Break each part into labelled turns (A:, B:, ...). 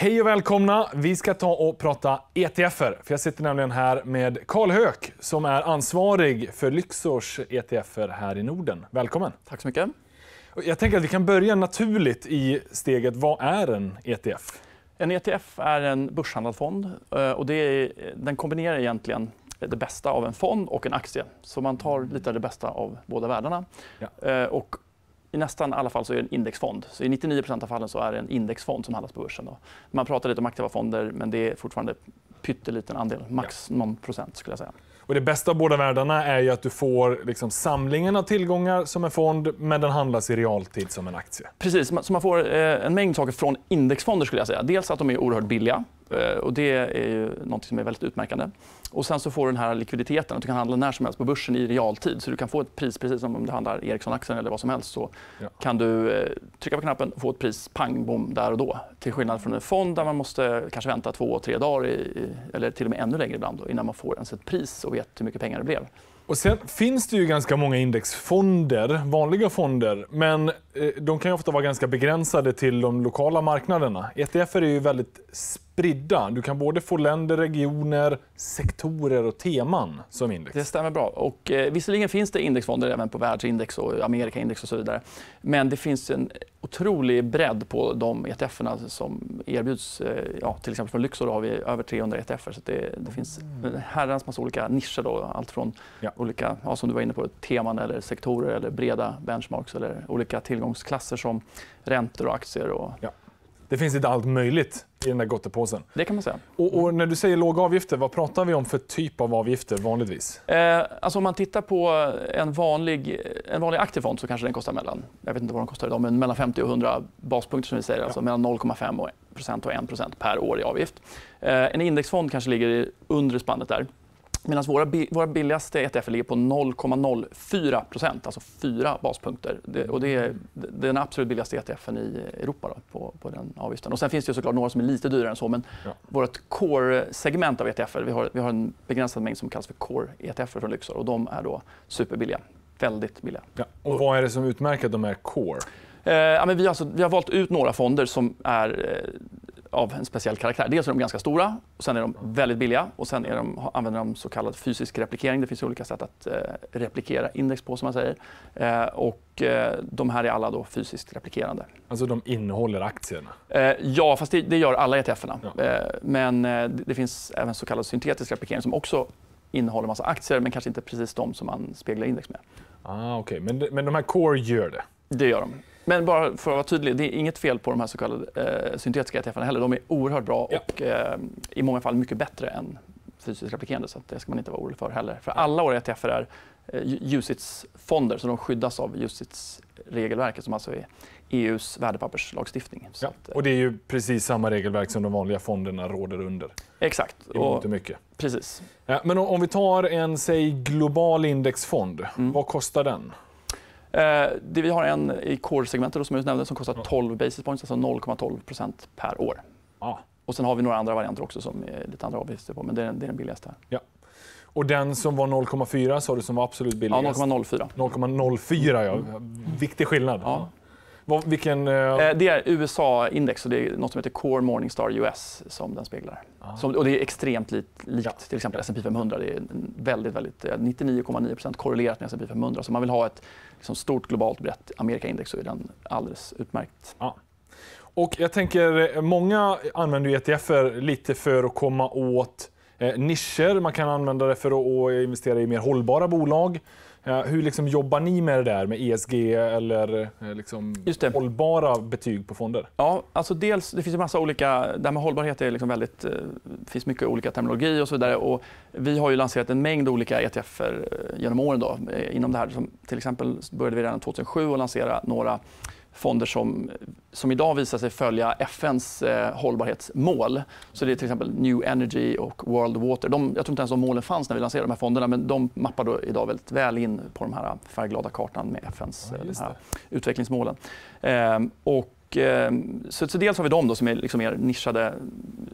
A: Hej och välkomna! Vi ska ta och prata ETFer. För jag sitter nämligen här med Karl Höök som är ansvarig för Lyxors ETFer här i Norden. Välkommen!
B: Tack så mycket.
A: Jag tänker att vi kan börja naturligt i steget. Vad är en ETF?
B: En ETF är en börshandlad fond eh, och det är, den kombinerar egentligen det bästa av en fond och en aktie. Så man tar lite av det bästa av båda världarna.
A: Ja.
B: Eh, Och i nästan alla fall så är det en indexfond. Så i 99% av fallen så är det en indexfond som handlas på börsen. Då. Man pratar lite om aktiva fonder, men det är fortfarande pytteliten andel. Max någon procent skulle jag säga.
A: Och det bästa av båda världarna är ju att du får liksom samlingen av tillgångar som en fond, men den handlas i realtid som en aktie.
B: Precis, så man får eh, en mängd saker från indexfonder skulle jag säga. Dels att de är oerhört billiga och det är ju något som är väldigt utmärkande. Och sen så får du den här likviditeten, att du kan handla när som helst på börsen i realtid. Så du kan få ett pris precis som om du handlar Ericsson-aktien eller vad som helst. Så
A: Ja.
B: kan du eh, trycka på knappen och få ett pris pang bom där och då. Till skillnad från en fond där man måste kanske vänta två, tre dagar i, eller till och med ännu längre ibland då, innan man får ens ett pris och vet hur mycket pengar det blev.
A: Och sen finns det ju ganska många indexfonder, vanliga fonder, men eh, de kan ju ofta vara ganska begränsade till de lokala marknaderna. ETF är ju väldigt spridda. Du kan både få länder, regioner, sektorer och teman som index.
B: Det stämmer bra. Och, eh, visserligen finns det indexfonder även på världsindex och Amerikaindex och så vidare. Men det finns en otrolig bredd på de ETFerna som erbjuds. Eh, ja, till exempel från Lyxor har vi över 300 ETFer. Så det, det finns en herrans massa olika nischer. Då, allt från
A: Ja.
B: olika, ja, som du var inne på, teman eller sektorer eller breda benchmarks eller olika tillgångsklasser som räntor och aktier. Och,
A: Det finns lite allt möjligt i den där gottepåsen.
B: det kan man säga.
A: Och, och när du säger låga avgifter, vad pratar vi om för typ av avgifter vanligtvis?
B: Eh, alltså om man tittar på en vanlig, en vanlig aktiv fond så kanske den kostar mellan, jag vet inte vad den kostar idag, men mellan 50 och 100 baspunkter som vi säger, alltså mellan 0,5 och 1% och 1% per år i avgift. Eh, en indexfond kanske ligger i undre spannet där. Medan våra, våra billigaste ETF ligger på 0,04% alltså 4 baspunkter. Det, och det är den absolut billigaste ETFen i Europa då, på, på den avgiften. Och sen finns det ju såklart några som är lite dyrare än så, men
A: Ja.
B: vårt core-segment av ETFer, vi har, vi har en begränsad mängd som kallas för core-ETFer från Lyxor och de är då superbilliga. Väldigt billiga.
A: Ja. Och vad är det som utmärker att de är core?
B: Eh, ja, men vi, har alltså, vi har valt ut några fonder som är eh, av en speciell karaktär. Dels är de ganska stora, och sen är de väldigt billiga och sen är de, använder de så kallad fysisk replikering. Det finns olika sätt att eh, replikera index på som man säger. Eh, och, eh, de här är alla då fysiskt replikerande.
A: Alltså de innehåller aktierna.
B: Eh, ja, fast det, det gör alla ETFerna.
A: Ja.
B: Eh, men eh, det, finns även så kallad syntetisk replikering som också innehåller massa aktier men kanske inte precis de som man speglar index med.
A: Ah, okej. men, men de här core gör det?
B: Det gör de. Men bara för att vara tydlig, det är inget fel på de här så kallade eh, syntetiska ETFerna heller. De är oerhört bra
A: Ja.
B: och eh, i många fall mycket bättre än fysiskt replikerande. Så det ska man inte vara orolig för heller. För alla våra ETFer är eh, UCITS-fonder så de skyddas av UCITS-regelverket som alltså är EUs värdepapperslagstiftning.
A: Ja.
B: eh,
A: Och det är ju precis samma regelverk som de vanliga fonderna råder under.
B: exakt.
A: I mångt
B: Och,
A: mycket.
B: precis.
A: Ja, men om, om vi tar en, säg, global indexfond.
B: Mm.
A: Vad kostar den?
B: Eh, det vi har en i core-segmentet som jag nämnde som kostar
A: Ja.
B: 12 basis points, alltså 0,12% per år.
A: Ja.
B: Och sen har vi några andra varianter också som är lite andra avgifter på, men det är, det är den billigaste.
A: Och den som var 0,4 sa du som var absolut
B: Ja,
A: billigast?
B: 0,04.
A: 0,04 ja. Viktig skillnad.
B: Ja.
A: Vad, vilken... eh,
B: Eh, Det är USA-index och det är något som heter Core Morningstar US som den speglar.
A: ah.
B: Som, och det är extremt likt,
A: Ja.
B: till exempel S&P 500. Det är väldigt, väldigt, eh, 99,9% korrelerat med S&P 500. Så om man vill ha ett liksom, stort globalt brett Amerikaindex så är den alldeles utmärkt.
A: Och jag tänker, eh, många använder ju ETFer lite för att komma åt eh, nischer. Man kan använda det för att investera i mer hållbara bolag. Hur liksom jobbar ni med det där med ESG eller eh, liksom hållbara betyg på fonder?
B: Ja, alltså dels, det finns ju massa olika, det här med hållbarhet är liksom väldigt, eh, det finns mycket olika terminologi och så vidare. Och vi har ju lanserat en mängd olika ETFer eh, genom åren då, inom det här. Som, till exempel började vi redan 2007 att lansera några fonder som, som idag visar sig följa FNs eh, hållbarhetsmål. Så det är till exempel New Energy och World Water. De, jag tror inte ens de målen fanns när vi lanserade de här fonderna men de mappar då idag väldigt väl in på de här färgglada kartan med FNs
A: Ja,
B: eh, de här utvecklingsmålen. Ehm, och, ehm, så, så dels har vi de då som är liksom mer nischade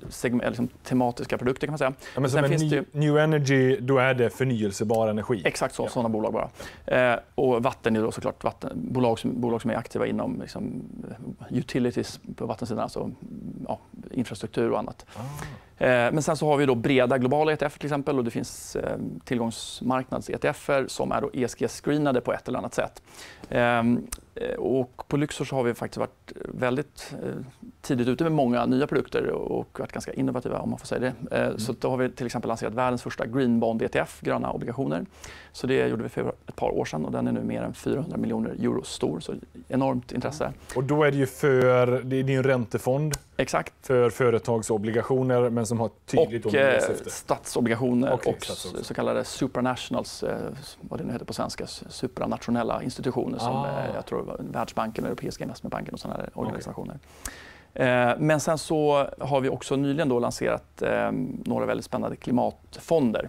B: segment, eller liksom tematiska produkter kan man säga.
A: Ja, men som
B: Sen finns det
A: New Energy, då är det förnyelsebar energi.
B: Exakt så,
A: Ja.
B: sådana bolag bara. Eh, och vatten är då såklart vatten, bolag, som, bolag som är aktiva inom liksom, eh, utilities på vattensidan, alltså ja, infrastruktur och annat. Ah. Eh, men sen så har vi då breda globala ETF till exempel och det finns eh, tillgångsmarknads-ETF som är ESG-screenade på ett eller annat sätt. Ehm, eh, och på Lyxor så har vi faktiskt varit väldigt tidigt ute med många nya produkter och varit ganska innovativa om man får säga det. Mm. Så då har vi till exempel lanserat världens första Green Bond ETF, gröna obligationer. Så det gjorde vi för ett par år sedan och den är nu mer än 400 miljoner euro stor. Så enormt intresse.
A: Och då är det ju för, det är en räntefond
B: Exakt.
A: för företagsobligationer men som har tydligt
B: Och eh, statsobligationer okay, och så kallade supranationals, eh, vad det nu heter på svenska, supranationella institutioner som ah. eh, jag tror Världsbanken, Europeiska investmentbanken och sådana organisationer. Okay. Eh, men sen så har vi också nyligen då lanserat eh, några väldigt spännande klimatfonder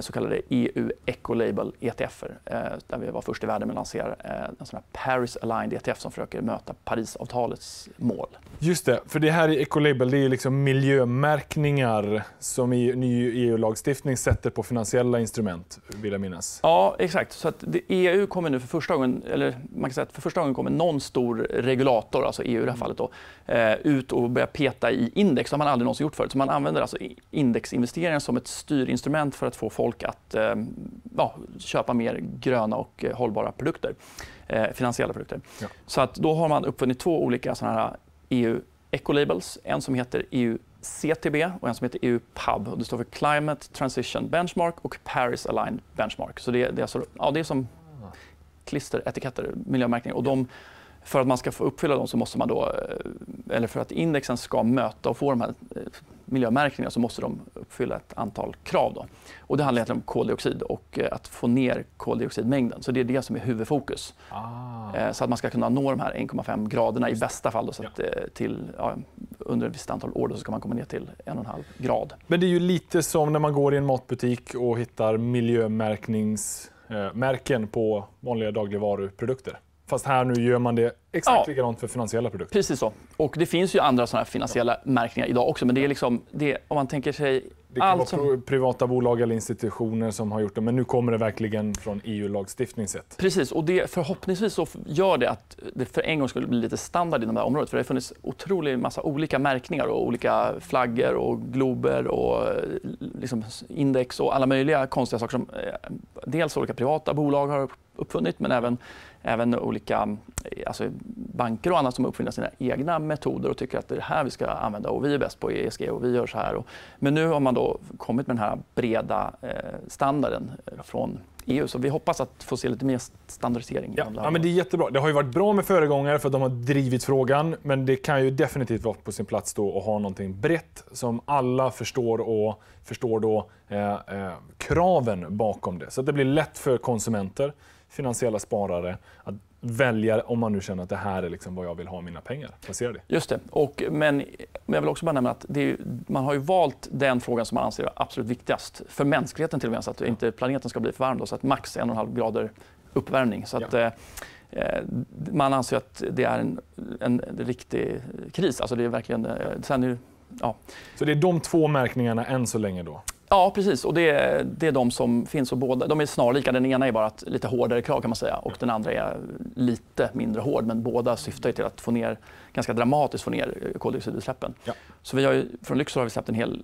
B: så kallade EU Ecolabel ETFer eh, där vi var först i världen med att lansera eh, en sån Paris Aligned ETF som försöker möta Parisavtalets mål.
A: Just det, för det här i Ecolabel det är liksom miljömärkningar som i ny EU-lagstiftning sätter på finansiella instrument, vill jag minnas.
B: Ja, exakt. Så att EU kommer nu för första gången, eller man kan säga att för första gången kommer någon stor regulator, alltså EU i det här fallet, då, eh, ut och börja peta i index. Det har man aldrig någonsin gjort förut. Så man använder alltså indexinvesteringar som ett styrinstrument för att få folk att eh, ja, köpa mer gröna och eh, hållbara produkter, eh, finansiella produkter. Ja. Så att då har man uppfunnit två olika sådana här EU Ecolabels. En som heter EU CTB och en som heter EU PUB. Och det står för Climate Transition Benchmark och Paris Aligned Benchmark. Så det, det är, alltså, ja, det är som klisteretiketter, miljömärkningar. Och de, för att man ska få uppfylla dem så måste man då, eller för att indexen ska möta och få de här miljömärkningar så måste de uppfylla ett antal krav. Då. Och det handlar egentligen om koldioxid och eh, att få ner koldioxidmängden. Så det är det som är huvudfokus. Ah. Eh, så att man ska kunna nå de här 1,5 graderna i bästa fall. Då, så att, eh, till, ja, under ett visst antal år då, så ska man komma ner till 1,5 grad.
A: Men det är ju lite som när man går i en matbutik och hittar miljömärkningsmärken på vanliga dagligvaruprodukter. Fast här nu gör man det exakt ja, likadant för finansiella produkter.
B: Precis så. Och det finns ju andra sådana finansiella ja. märkningar idag också. Men det är liksom, det, om man tänker sig...
A: Det kan vara som... privata bolag eller institutioner som har gjort det. Men nu kommer det verkligen från EU-lagstiftning sett.
B: Precis. Och det, förhoppningsvis så gör det att det för en gång skulle bli lite standard inom det här området. För det har funnits otroligt massa olika märkningar och olika flaggor och glober och liksom index och alla möjliga konstiga saker som eh, dels olika privata bolag har uppfunnit men även även olika alltså banker och annat som uppfinner sina egna metoder och tycker att det är det här vi ska använda och vi är bäst på ESG och vi gör så här. Och, men nu har man då kommit med den här breda eh, standarden eh, från EU. Så vi hoppas att få se lite mer standardisering.
A: Ja, det, ja, men det är jättebra. Det har ju varit bra med föregångare för att de har drivit frågan. Men det kan ju definitivt vara på sin plats då att ha någonting brett som alla förstår och förstår då eh, eh, kraven bakom det. Så att det blir lätt för konsumenter finansiella sparare att välja om man nu känner att det här är liksom vad jag vill ha mina pengar placerade
B: Just det. Och, men, men jag vill också bara nämna att är, man har ju valt den frågan som man anser är absolut viktigast för mänskligheten till och med, så att inte planeten ska bli för varm. Då, så att max 1,5 grader uppvärmning. Så att, ja. eh, eh man anser att det är en, en, en riktig kris. Alltså det är verkligen, eh, sen är, ja.
A: Så det är de två märkningarna än så länge då?
B: Ja, precis. Och det, är, det är de som finns. Och båda, de är snarlika. Den ena är bara ett lite hårdare krav kan man säga och den andra är lite mindre hård. Men båda syftar till att få ner, ganska dramatiskt få ner koldioxidutsläppen. Ja. Så vi har ju, från Lyxor har vi släppt en hel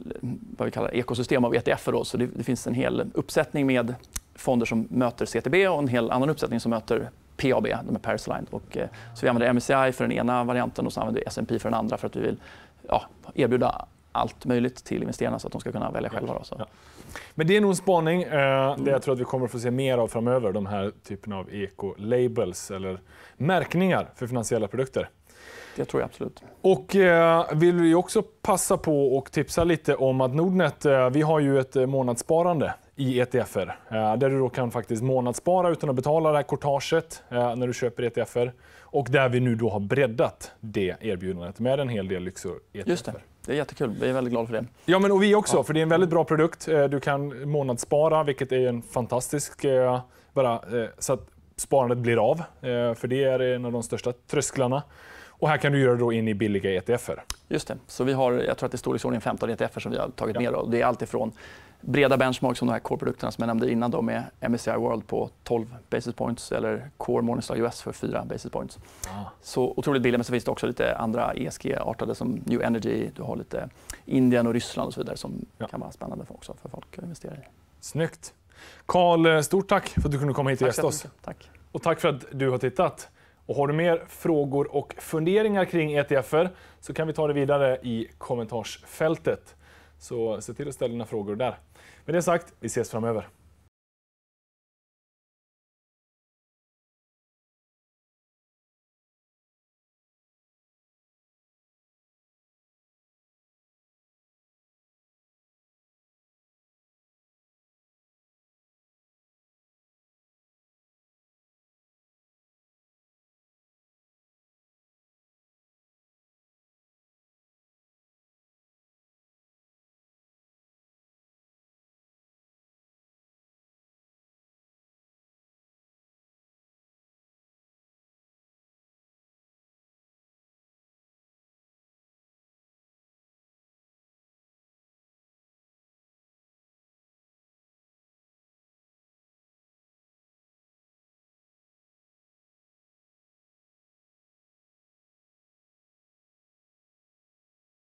B: vad vi kallar ekosystem av ETF. Då, så det, det, finns en hel uppsättning med fonder som möter CTB och en hel annan uppsättning som möter PAB, de är Paris Aligned. Och, eh, så vi använder MSCI för den ena varianten och så använder vi S&P för den andra för att vi vill ja, erbjuda allt möjligt till investerarna så att de ska kunna välja själva. Då, ja.
A: Men det är nog en spaning eh, det jag tror att vi kommer att få se mer av framöver. De här typen av eco-labels eller märkningar för finansiella produkter.
B: Det tror jag absolut.
A: Och eh, vill vi också passa på och tipsa lite om att Nordnet, eh, vi har ju ett eh, månadssparande i ETFer. Eh, där du då kan faktiskt månadsspara utan att betala det här courtaget eh, när du köper ETFer. Och där vi nu då har breddat det erbjudandet med en hel del lyxor ETFer.
B: Just det. Det är jättekul. Vi är väldigt glada för det.
A: Ja, men och vi också. Ja. För det är en väldigt bra produkt. Eh, du kan månadsspara, vilket är en fantastisk... Bara, så att sparandet blir av. För det är en av de största trösklarna. Och här kan du göra då in i billiga ETFer.
B: Just det. Så vi har, jag tror att det är storleksordningen 15 ETFer som vi har tagit med. Då. Det är allt ifrån breda benchmarks som de här core-produkterna som jag nämnde innan då med MSCI World på 12 basis points eller Core Morningstar US för 4 basis points. Ah. Så otroligt billiga, men så finns det också lite andra ESG-artade som New Energy, du har lite Indien och Ryssland och så vidare som ja. kan vara spännande för, också för folk att investera i.
A: Snyggt. Karl, stort tack för att du kunde komma hit och gästa oss.
B: Tack.
A: Och tack för att du har tittat. Och har du mer frågor och funderingar kring ETFer så kan vi ta det vidare i kommentarsfältet. Så se till att ställa dina frågor där. Med det sagt, vi ses framöver.